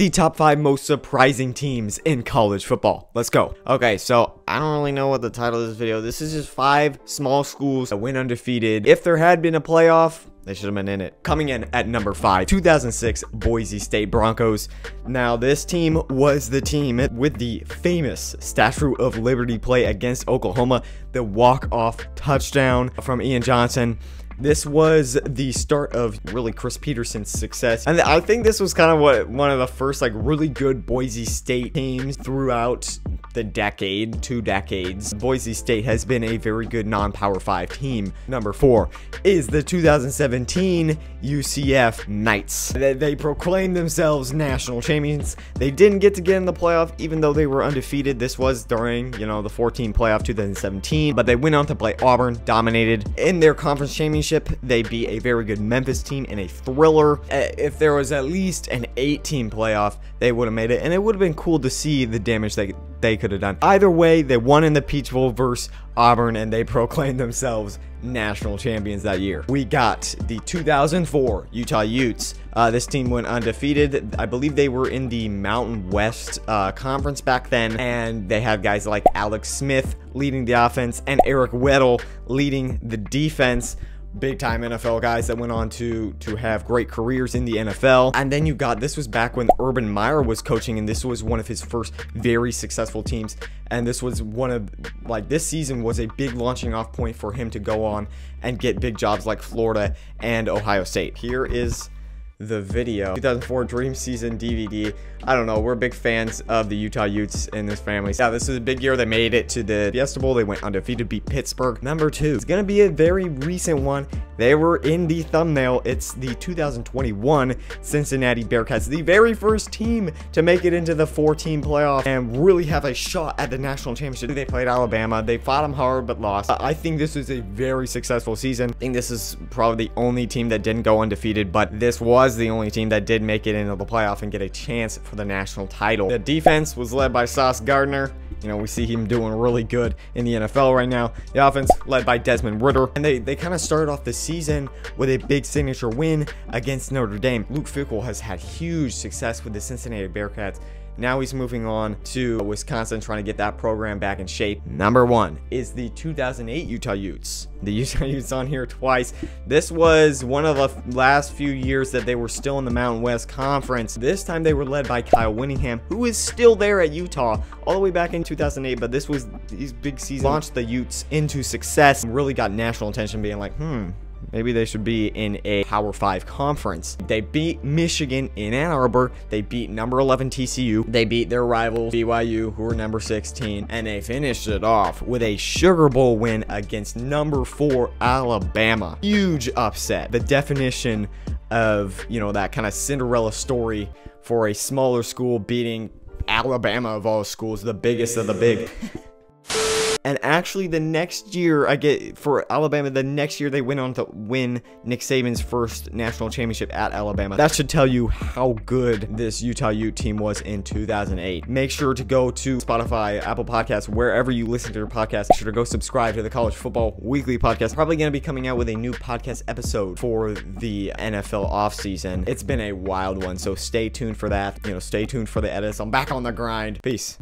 the top five most surprising teams in college football. Let's go. Okay, so I don't really know what the title of this video. This is just five small schools that went undefeated. If there had been a playoff, they should have been in it. Coming in at number five, 2006 Boise State Broncos. Now, this team was the team with the famous Statue of Liberty play against Oklahoma, the walk-off touchdown from Ian Johnson. This was the start of really Chris Petersen's success. And I think this was kind of what one of the first like really good Boise State teams throughout the decade, two decades. Boise State has been a very good non-power five team. Number four is the 2017 UCF Knights. They, they proclaimed themselves national champions. They didn't get to get in the playoff even though they were undefeated. This was during, you know, the 14 playoff 2017, but they went on to play Auburn, dominated in their conference championship. They beat a very good Memphis team in a thriller. Uh, if there was at least an 18 playoff, they would have made it. And it would have been cool to see the damage they, they could have done. Either way, they won in the Peach Bowl versus Auburn and they proclaimed themselves national champions that year. We got the 2004 Utah Utes. Uh, this team went undefeated. I believe they were in the Mountain West uh, Conference back then, and they had guys like Alex Smith leading the offense and Eric Weddle leading the defense big time NFL guys that went on to to have great careers in the NFL. And then you got this was back when Urban Meyer was coaching and this was one of his first very successful teams and this was one of like this season was a big launching off point for him to go on and get big jobs like Florida and Ohio State. Here is the video. 2004 Dream Season DVD. I don't know. We're big fans of the Utah Utes in this family. Yeah, this is a big year. They made it to the Fiesta Bowl. They went undefeated, beat Pittsburgh. Number two. It's going to be a very recent one. They were in the thumbnail. It's the 2021 Cincinnati Bearcats, the very first team to make it into the four-team playoff and really have a shot at the national championship. They played Alabama. They fought them hard but lost. I think this was a very successful season. I think this is probably the only team that didn't go undefeated, but this was the only team that did make it into the playoff and get a chance for the national title. The defense was led by Sauce Gardner. You know, we see him doing really good in the NFL right now. The offense led by Desmond Ridder. And they, they kind of started off the season with a big signature win against Notre Dame. Luke Fickell has had huge success with the Cincinnati Bearcats now he's moving on to Wisconsin, trying to get that program back in shape. Number one is the 2008 Utah Utes. The Utah Utes on here twice. This was one of the last few years that they were still in the Mountain West Conference. This time they were led by Kyle Whittingham, who is still there at Utah all the way back in 2008. But this was these big seasons launched the Utes into success. Really got national attention, being like, hmm, Maybe they should be in a Power 5 conference. They beat Michigan in Ann Arbor. They beat number 11 TCU. They beat their rival BYU, who were number 16. And they finished it off with a Sugar Bowl win against number 4 Alabama. Huge upset. The definition of, you know, that kind of Cinderella story for a smaller school beating Alabama of all schools, the biggest of the big. And actually, the next year, I get for Alabama, the next year they went on to win Nick Saban's first national championship at Alabama. That should tell you how good this Utah Ute team was in 2008. Make sure to go to Spotify, Apple Podcasts, wherever you listen to your podcast. Make sure to go subscribe to the College Football Weekly Podcast. Probably going to be coming out with a new podcast episode for the NFL offseason. It's been a wild one, so stay tuned for that. You know, stay tuned for the edits. I'm back on the grind. Peace.